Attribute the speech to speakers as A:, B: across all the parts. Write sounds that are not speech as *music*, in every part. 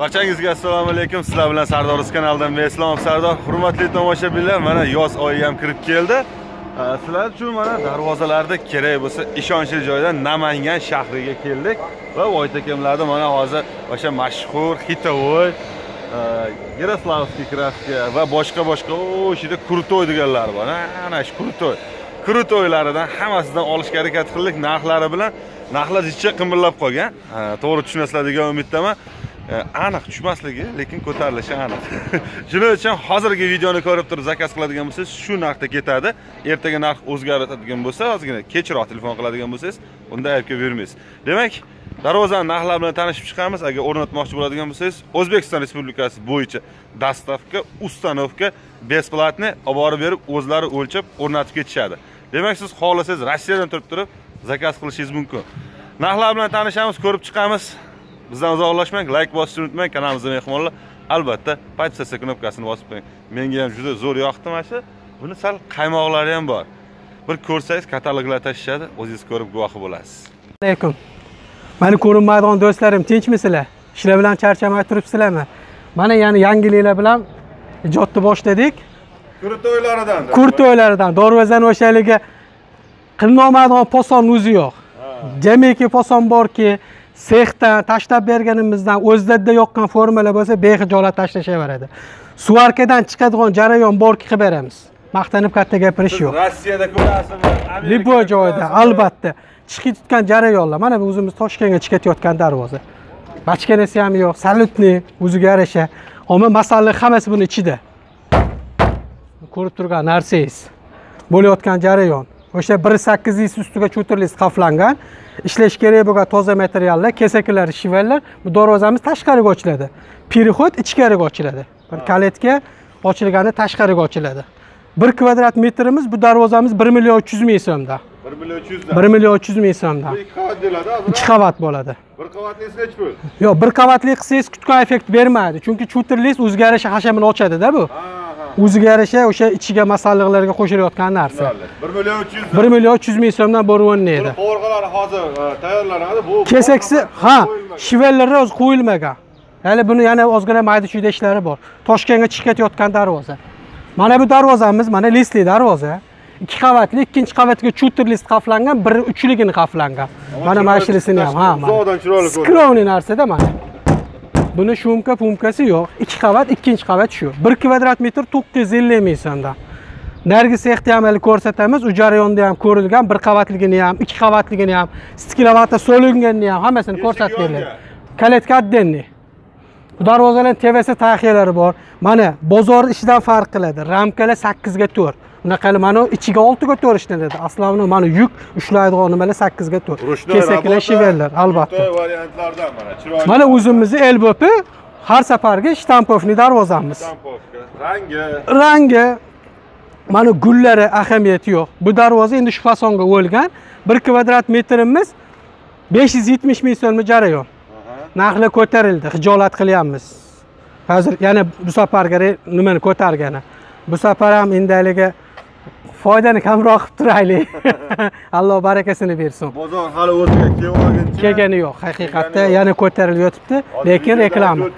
A: barchangizga assalomu alaykum. Sizlar bilan sardor kanalidan men islom sardor hurmatli tomoshabinlar mana yoz oyi ham kirib keldi. Sizlar uchun mana darvozalarda kerak bo'lsa ishonchli joydan namangan shahriga keldik. Va voyit akamlarni mana hozir o'sha mashhur xitovoy yaroslavskiy kraska va boshqa boshqa o'sha yerda krutoy deganlar bor. Ana shu krutoy. Krutoylaridan hammasidan olishga harakat qildik narxlari bilan. Narxlar jicha qimirlab qolgan. To'g'ri tushunasizlar degan umiddaman. E, aniq tushmasligi lekin ko'tarilishi aniq. *laughs* Shuning uchun hozirgi videoni ko'rib turib zakaz qiladigan bo'lsangiz shu narxda ketadi. Ertaga narx o'zgaradigan bo'lsa ozgina kechroq telefon qiladigan bo'lsangiz unda aybga bermaysiz. Demak darvozani narxlari bilan tanishib chiqamiz. Agar o'rnatmoqchi bo'ladigan bo'lsangiz o'zbekiston respublikasi bo'yicha dostavka ustanovka бесплатный olib borib berib o'zlari o'lchab o'rnatib ketishadi. Demak siz xohlasangiz rossiyadan turib turib zakaz qilishingiz mumkin. Narxlar bilan tanishamiz ko'rib chiqamiz. Bizdan uzoqlashmang layk bosishni unutmang kanalimizda mehmonlar. Albatta podpisatsiya knopkasini bosib qo'ying. Menga ham juda zo'r yoqdi mana shu buni sal qaymoqlari ham bor. Bir ko'rsangiz kataloglar tashishadi o'zingiz ko'rib guvohi bo'lasiz.
B: Alaykum. Mani ko'rinmaydigan do'stlarim tinchmisizlar? Ishlar bilan charchamay turibsizlarmi? Mana yana yangiliklar bilan ijodni boshladik.
A: Kurtoylaridan
B: kurtoylaridan dorvazani o'sha haligi qilinolmaydigan poson o'zi yo'q. Jamiki poson borki sexdan tashlab berganimizdan o'zlarida yoqqan formalar bo'lsa behijolat tashlashaveradi suvarkadan chiqadigan jarayon borki qilib beramiz. Maqtanib katta gapirish yo'q.
A: Rossiyada ko'rasizmi?
B: Любой joyda albatta. Chiqayotgan jarayonlar mana bu o'zimiz toshkentga chiqayotgan darvoza. Bachkanasi ham yo'q salutniy o'ziga yarasha. Umuman masalliq hammasi buni ichida. Ko'rib turgan narsangiz bo'layotgan jarayon o'sha bir sakkiz yuz ustiga cho'tirlis qaflangan. Ishlash kerak bo'lgan toza materiallar kesaklar shivallar bu darvozamiz tashqariga ochiladi. Переход ichkariga ochiladi. Bir kaletka ochilgani tashqariga ochiladi. Bir kvadrat metrimiz bu darvozamiz bir million uch yuz ming so'mda.
A: Bir million uch yuz
B: bir million uch yuz ming so'mdan
A: ikki qavat bo'ladi
B: ikki qavat bo'ladi.
A: Bir qavatlisi nechi pul
B: yo'q bir qavatli qilsangiz kutgan effekt bermaydi. Chunki cho'tirlis o'ziga yarasha hashamini ochadida bu o'ziga yarasha o'sha ichiga masalliqlarga qo'shilayotgan narsa.
A: Bir million uch yuz
B: bir million uch yuz ming so'mdan bo'lavermaydi
A: qovurg'alari hozir e, tayyorlanadi bu
B: kesaksi ha shivellarga o'zi qo'yilmagan. Hali buni yana ozgina mayda chuyda ishlari bor. Toshkentga chiqib ketayotgan darvoza. Mana bu darvozamiz mana listli darvoza. Ikki qavatli ikkinchi qavatiga chuter list qaflangan biri uchligini qaflangan. Mana shunisini ham ha
A: uzoqdan chiroyli ko'rinadi
B: skrovniy narsada mana buni shumka pumkasi yo'q. Ikki qavat ikkinchi qavat shu. Bir kvadrat metr to'qqiz yuz ellik ming narigi sexni ham hali ko'rsatamiz u jarayonda ham ko'rilgan bir qavatligini ham ikki qavatligini ham stiklovata solinganini ham hammasini ko'rsatib beriladi kaletka отдельный bu darvozalarni tvs taxiyalari bor. Mana bozor ishidan farq qiladi. Ramkalar sakkizga to'rt bunaqali mana ichiga oltiga to'rt ishlanadi основной mana yuk ushlaydigan nimalar sakkizga to'rt. Kesaklar shivellar albatta.
A: Variantlardan mana chiroyli
B: mana o'zimizni lbp har safargi shtampovniy darvozamiz.
A: Stampovka rangi?
B: Rangi mana gullari ahamiyati yo'q. Bu darvoza endi shu fasonga o'lgan. Bir kvadrat metrimiz besh yuz yetmish ming so'mni jarayon. Narxlar ko'tarildi hijolat qilyapmiz. Hozir yana bu safargi re- nimani ko'targani? Bu safar ham endi haligi foydani kamroq qilib turaylik. *laughs* Alloh barakasini bersin.
A: Bozor hali o'ziga kelmaguncha
B: kelgani yo'q haqiqatda yana ko'tarilib yotibdi lekin reklama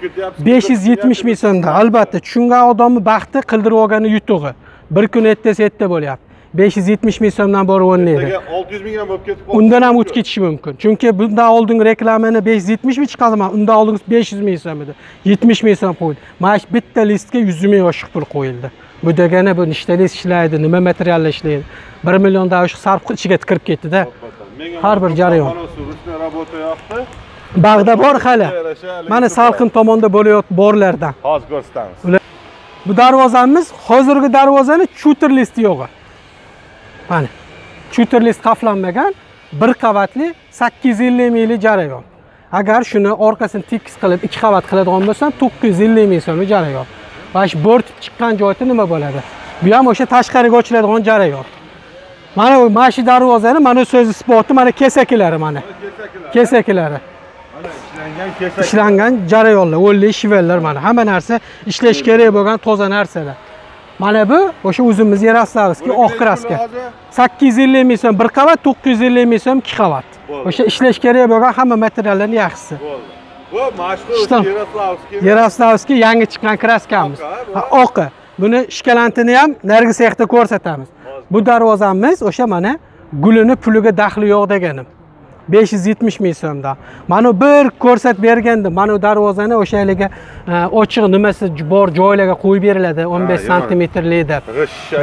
B: besh yuz yetmish ming so'mda albatta tushungan odamni baxti qildirib olgani yutug'i. Bir kun ertasi erta bo'lyapti. besh yuz yetmish ming so'mdan borib o'ynaydi.
A: Ertaga 600 ming ham bo'lib ketib
B: undan ham o'tib ketishi mumkin. Chunki bundan oldingi reklamani besh yuz yetmish ming chiqardim undan oldingi besh yuz ming so'm edi. yetmish ming so'm qo'yildi. Mana shu bitta listga yuz ming oshiq pul qo'yildi bu degani bu nechta list ishlaydi nima materiallar ishlaydi. Bir milliondan oshiq sarf ichiga kirib ketdida har bir jarayon. bag'da bor hali. Mana salqin tomonda bo'layotgan borlardan.
A: Hozir ko'rsatamiz
B: bu darvozamiz hozirgi darvozani chuter listi yo'g'i. Mana chuter list qaflanmagan bir qavatli sakkiz yuz ellik minglik jarayon. Agar shuni orqasini tekis qilib ikki qavat qiladigan bo'lsam to'qqiz yuz ellik ming so'mlik jarayon mana shu bo'rtib chiqqan joyda nima bo'ladi? Bu ham o'sha tashqariga ochiladigan jarayon mana bu mana shu darvozani mana so'z isboti mana kesaklari mana. Kesaklari.
A: Mana ishlangan
B: jarayonlar o'nli shivellar mana. Hamma narsa ishlash kerak bo'lgan toza narsalar. Mana bu o'sha o'zimiz yaroslavskiy oq kraska. sakkiz yuz ellik ming so'm bir qavat to'qqiz yuz ellik ming so'm ikki qavat. O'sha ishlash kerak bo'lgan hamma materiallarni yaxshisi.
A: Bo'ldi bu mashhur yaroslavskiy
B: Yaroslavskiy yangi chiqqan kraskamiz. Oqi. Buni shkalantini ham narigi sexda ko'rsatamiz. Bu darvozamiz o'sha mana gulini puliga daxli yo'q deganim. 570 ming so'mdan. Mana bir ko'rsat berganda, mana darvozani o'sha haligi ochiq nimasi bor joylarga qo'yib beriladi 15
A: yomon.
B: santimetrli deb.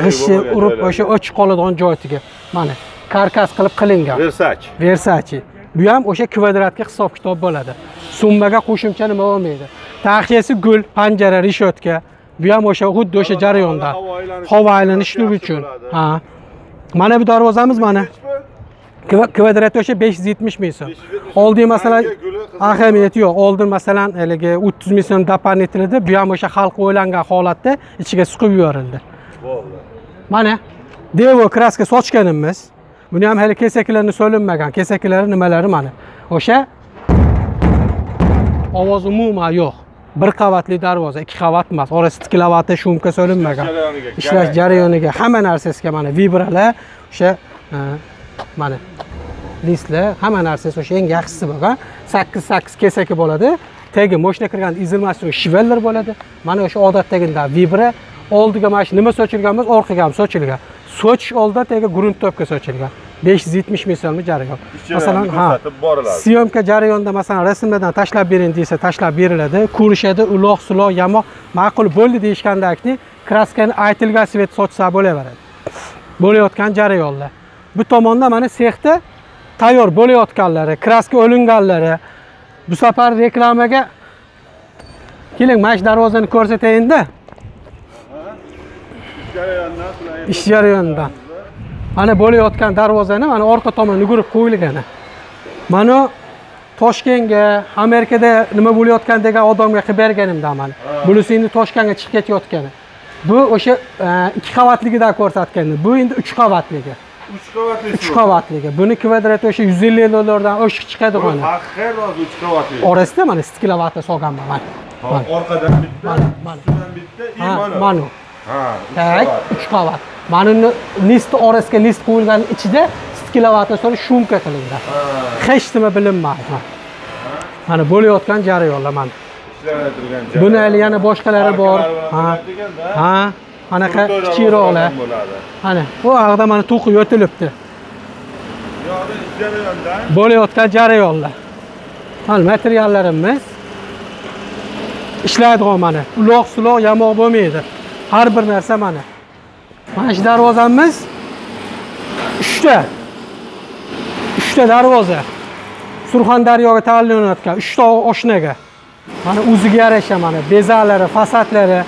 B: G'ishshi urib o'sha ochiq qoladigan joytiga. Mana karkas qilib qilingan.
A: versach
B: Versace. Bu ham o'sha kvadratga hisob kitob bo'ladi. Summaga qo'shimcha nima bo'lmaydi. Taxiyasi gul, panjara, rishotka. Bu ham o'sha xuddi o'sha jarayonda.
A: havo yaxshi
B: uchun. Ha. Mana bu darvozamiz mana. Kva- Kvadrat o'sha 570 ming so'm.
A: 570
B: Oldin masalan ahamiyati yo'q. Oldin masalan haligi 30 ming so'm doполнительно bu ham o'sha xalq o'ylangan holatda ichiga suqib yuborildi.
A: bo'ldi
B: Mana Devo kraska sochganimiz. Buni ham hali kesaklarini so'linmagan. Kesaklari nimalari mana. O'sha ovoz umuman yo'q. Bir qavatli darvoza, ikki qavat emas. Orasi tiklavati, shumka so'linmagan. Ishlash jarayoniga hamma narsasiga mana vibralar, o'sha e, mana listlar, hamma narsasi o'sha eng yaxshisi bo'lgan. 8-8 kesaki bo'ladi. Tagi moshina kirgan izilmasdan shiveller bo'ladi. Mana o'sha odatdagidan vibra oldiga mana shu nima sochilgan bo'lsa, orqaga ham sochilgan. Sochish oldida tagi grunt topga sochilgan. 570 ming so'mlik jarayon. Masalan, ha. Syomka jarayonida masalan rasmlardan tashlab bering desa tashlab beriladi. Ko'rishadi, uloq, suloq, yamoq ma'qul bo'ldi deyishgandakni kraskani aytilgan svet sochsa bo'laveradi. Bo'layotgan jarayonlar. Bu tomonda mana sexda tayyor bo'layotganlari, kraska olinganlari. Bu safar reklamaga keling, mana shu darvozani ko'rsatayinda
A: jarayondan qilaylik.
B: Ish jarayonidan. Mana bo'layotgan darvozani mana orqa tomoni yugurib qo'yilgan. Mana Toshkentga, Amerikada nima bo'layotgan degan odamga qilib berganimdan mana. Bunisi endi Toshkentga chiqib ketayotgani. Bu o'sha e, ikki qavatligidan ko'rsatgandi. Bu endi 3 qavatligi.
A: uch qavatli
B: 3 qavatligi. Buni kvadrati o'sha 150 dollardan oshiq chiqadigan.
A: haqiqiy rozi uch qavatli
B: Orasida mana stikilovata solganman mana.
A: Orqadan bitta
B: Mana, mana.
A: ustidan bitta mana
B: mana.
A: Ha uch
B: Tak,
A: qavat.
B: 3 qavat. Mana list orasiga list qo'yilgan ichida stikilovata so'ra shumka qilingan. hech nima bilinmaydi. Mana. bo'layotgan jarayonlar mana. Buni hali yana boshqalari bor. Ha. ha. Anaqa kichikroqlar. mana bu yoqda mana to'qib yotilibdi. Bo'layotgan jarayonlar. Mana materiallarimiz. Ishlaydigan mana. Uloq suloq yamoq bo'lmaydi har bir narsa mana. Mana shu darvozamiz uchta. Uchta darvoza. Surxondaryoga tayyorlanayotgan uchta oshnaga. Mana o'ziga yarasha mana bezalari fasadlari.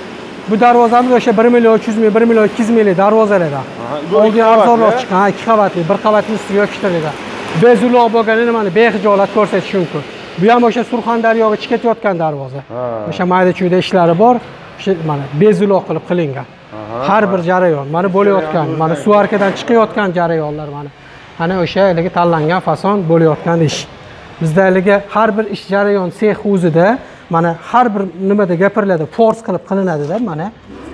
B: Bu darvozamiz o'sha bir million uch yuz ming bir million ikki yuz minglik darvozalardan
A: qavatli,
B: arzonroq chiqqan ha ikki qavatli bir qavatli ustiga yo'qishtirgan bez uloq bo'lganini mana behijolat ko'rsatish mumkin. Bu ham o'sha surxondaryoga chiqib ketayotgan darvoza.
A: Ha.
B: o'sha mayda chuyda ishlari bor mana bez uloq qilib qilingan. Har bir jarayon mana bo'layotgan mana
A: bo'lgan.
B: suvarkadan chiqayotgan jarayonlar mana. Ana o'sha haligi tanlangan fason bo'layotgan ish. Bizda haligi har bir ish jarayon sex o'zida mana har bir nimada gapiriladi fors qilib qilinadida mana.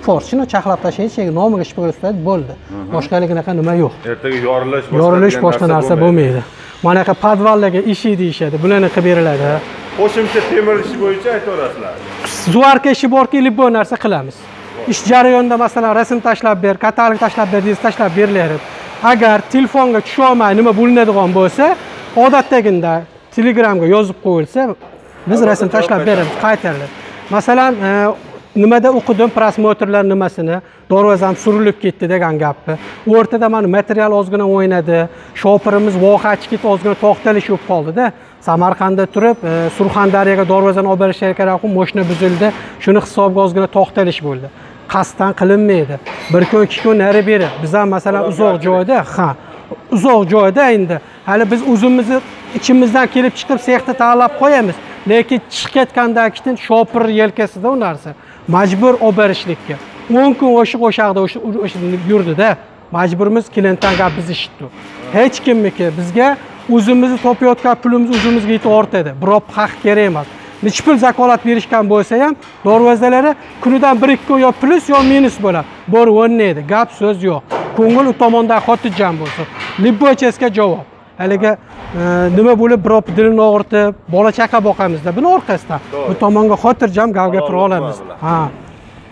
B: Fors shuni chaqlab tashlaydi shu nomiga ish qo'yib bo'ldi. Boshqa haligi unaqa nima yo'q.
A: Ertaga yorilish
B: yorilish boshqa narsa bo'lmaydi. mana bunaqa podvallarga ishi deyishadi bularni qilib beriladi
A: qo'shimcha temir ishi bo'yicha aytaverasizlar.
B: Zuvarka ishi borki любой narsa qilamiz. Ish jarayonida masalan rasm tashlab ber katalog tashlab ber deysiz tashlab beriladi agar telefonga tusha olmay nima bo'linadigan bo'lsa odatdagida telegramga yozib qo'yilsa biz rasm tashlab beramiz qaytariladi masalan e, nimada o'qidim prosmotrlar nimasini darvozam surilib ketdi degan gapni. O'rtada mana material ozgina o'ynadi shopirimiz voqea chiqib ozgina to'xtalish bo'lib qoldida samarqandda turib e, surxondaryoga darvozani olib berishlari kerak moshina buzildi. Shuni hisobiga ozgina to'xtalish bo'ldi. Qasddan qilinmaydi. Bir kun ikki kun nari beri biz ham masalan uzoq joyda ha uzoq joyda endi. Hali biz o'zimizni ichimizdan kelib chiqib sexda tanlab qo'yamiz. Lekin chiqib ketgandan keyin shopir yelkasida u narsa. Majbur olib berishlikka o'n kun o'sha o'sha yoqda yurdida. Majburmiz klientdan gap biz eshitdik hech kimniki bizga o'zimizni topayotgan pulimiz o'zimizga yetib ortadi. Birov haq kerak emas. Nechi pul zakolat berishgan bo'lsa ham darvozalari kunidan bir ikki yo plyus yo minus bo'ladi. Borib o'rnaydi gap so'z yo'q. Ko'ngil u tomondan xotirjam bo'lsin. Любой chesga javob. Haligi e, nima bo'lib birov dilini og'ritib bola chaqa boqamizda buni orqasidan bu tomonga xotirjam gap gapira olamiz. ha.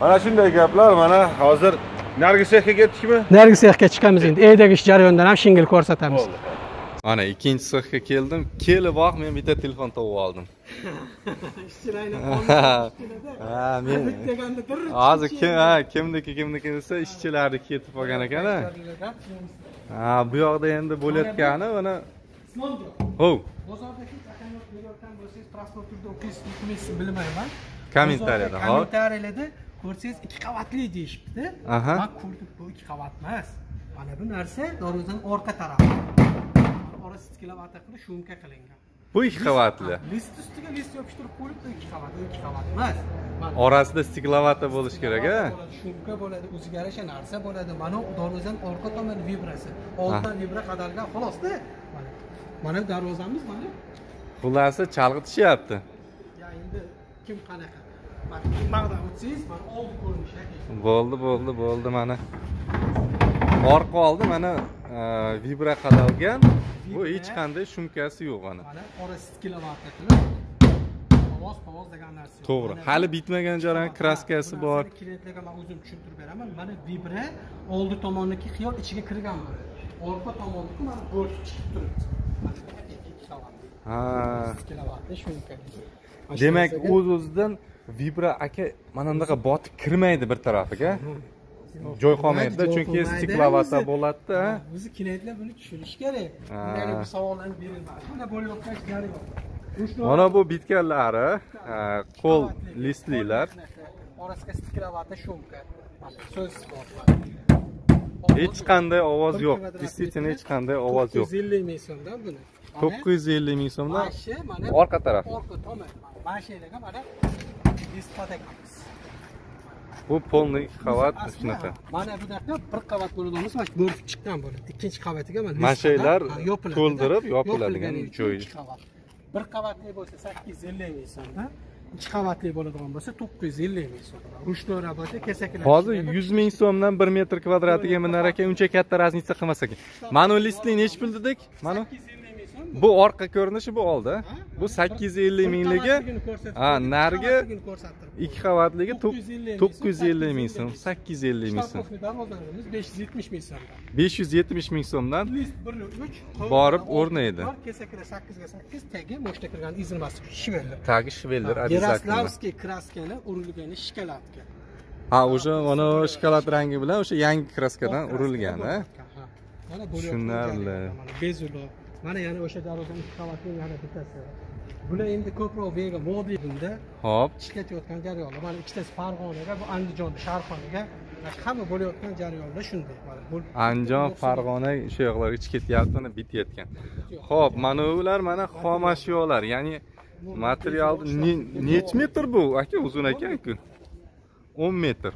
A: Mana shunday gaplar mana hozir narigi sexga ketdikmi?
B: Narigi sexga chiqamiz endi. Eydagi ish jarayonidan ham shingil ko'rsatamiz
C: mana ikkinchi sexga keldim. Keliboq men bitta telefon topib oldim. *laughs* Ha men hozir kim ha kimniki kimniki desa ishchilarni ketib qolgan ekan ha. Bu yoqda endi bo'layotgani mana hov
B: transportda o'qiysiz bilmayman
C: kommentariyada hop.
B: Kommentariylarda ko'rsangiz ikki qavatli deyishibdi. Man ko'rdim bu ikki qavat emas. Mana bu narsa darvozani orqa tarafi orasi tiklavata qilib shumka qilingan.
C: Bu ikki qavatli.
B: list ustiga list yopishtirib qo'yib bu ikki qavat bu ikki qavat emas.
C: Orasida stiklovata bo'lishi kerak a
B: shumka bo'ladi o'ziga yarasha narsa bo'ladi. Mana u darvozani orqa tomoni vibrasi olddan vibra qadalgan xolosda. Mana darvozamiz mana.
C: Chalg'itishyapti
B: ya endi kim qanaqa? Mana o'tsangiz mana oldi ko'rinishi
C: bo'ldi bo'ldi bo'ldi mana orqa oldi mana e, vibra qadalgan. Bu hech qanday shumkasi yo'q mana
B: mana tiklavata qilib ovoz ovoz degan narsa yo'q.
C: to'g'ri. Hali bitmagan jarayon kraskasi bor.
B: klientlarga man o'zim tushuntirib beraman. Mana vibra oldi tomonniki xiyol ichiga kirgan bo'ladi orqa tomonniki mana bo'rtib chiqib turibdi.
C: Ha.
B: Kilovatni shumka
C: demak o'z o'zidan vibra aka mana bunaqa botib kirmaydi bir tarafiga joy qolmaydida chunki stiklovata bo'ladida
B: o'zi klientlar buni tushunishi kerak
C: Ha.
B: Bunday bir savollarni berilmadi mana bo'layotgan Uch
C: mana bu bitganlari qo'l listlilar
B: orasiga stiklavata shumka so'z bor
C: hech qanday ovoz yo'q действительно hech qanday ovoz yo'q
B: 950 ming so'mdan buni
C: to'qqiz yuz ellik ming so'mdan orqa taraf
B: orqa tomon mana shu yerga mana
C: bu qavat
B: Asli,
C: shunaqa
B: mana bu yerda bir qavat bo'lsa mana shu bo'rtib chiqqan bo'ladi. Ikkinchi qavatiga mana
C: Mana
B: yopiladi.
C: to'ldirib yopiladigan
B: qavat. bir qavatli bo'lsa sakkiz yuz ellik ming so'mda ikki qavatli bo'ladigan bo'lsa to'qqiz yuz ellik ming so'm rучной работа kesaklar
C: hozir yuz ming so'mdan bir metr kvadratiga minar ekan uncha katta raznica qilmas ekan mana bu listli nechi pul dedik mana
B: sakkiz yuz ellik
C: bu orqa ko'rinishi bu oldi. Bu sakkiz yuz ellik mingligi ha, narigi ikki qavatligi to'qqiz yuz ellik ming so'm sakkiz yuz ellik ming so'm
B: besh yuz yetmish ming so'm
C: besh yuz yetmish ming so'mdan Borib o'rnaydi.
B: kesaklar sakkizga sakkiz tagi moshta kirgan izilmasi shivellar
C: tagi shveller
B: yaroslavskiy kraskani urilgani shkalatga.
C: Ha o'sha mana shokolad rangi bilan o'sha yangi kraskadan urilgan a
B: mana
C: Tushunarli.
B: bezulo mana yana o'sha darvozani ikki qavatli yana bittasi. Bular endi ko'proq vega modiy bunda.
C: Hop
B: ishlatayotgan jarayonlar. Mana ikkitasi farg'onaga bu andijonda sharxonaga hamma bo'layotgan jarayonlar shunday.
C: Andijon farg'ona o'sha yoqlarga ichib ketyapti mana bityapgan ho'p mana bular mana xom ashyolar ya'ni materialni ne- nechi metr bu? Aka uzun ekanku o'n metr.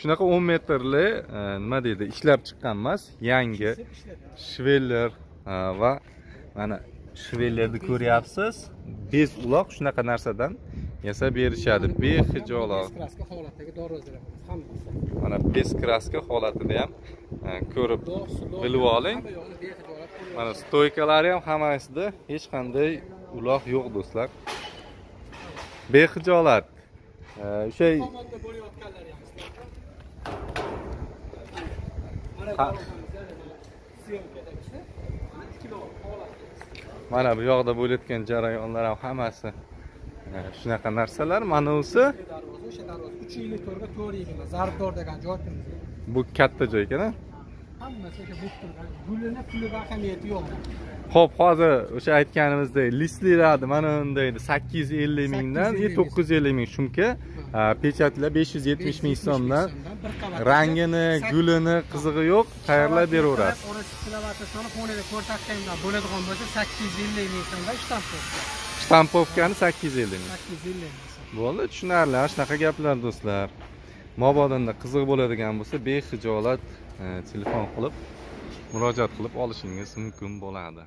C: Shunaqa o'n metrli e, nima deydi ishlab chiqqan emas yangi shveller va mana shvellerni ko'ryapsiz. Bez uloq shunaqa narsadan yasab berishadi.
B: Kraska holatdagi hammasi
C: mana bez kraska holatida ham ko'rib bilib oling. mana stoykalari ham hammasida hech qanday uloq yo'q do'stlar. Behijolat o'sha
B: bo'layotganlar ham mana
C: bu yoqda bo'layotgan jarayonlar ham hammasi. Shunaqa narsalar. Mana busi
B: o'sha darvoza uch yillik to'rga to'rt yigirma zarbdor degan joy
C: bu katta joy ekan
B: bo'lib turgan gulini pulini ahamiyati yo'q
C: ho'p hozir o'sha aytganimizdek listlilarni mana bundaydi sakkiz yuz ellik mingdan и
B: 850
C: to'qqiz yuz ellik ming. Shumka e, pechatlar besh yuz yetmish ming so'mdan rangini gulini qizig'i yo'q tayyorlab beraverasiz
B: solib xonaga ko'rsatganimdan bo'ladigan bo'lsa sakkiz yuz ellik ming so'mda shtampovka.
C: Shtampovkani sakkiz yuz ellik ming.
B: Sakkiz yuz ellik ming
C: bo'ldi tushunarli. Ana shunaqa gaplar do'stlar mobodinda qiziq bo'ladigan bo'lsa behijolat e, telefon qilib murojaat qilib olishingiz mumkin bo'ladi.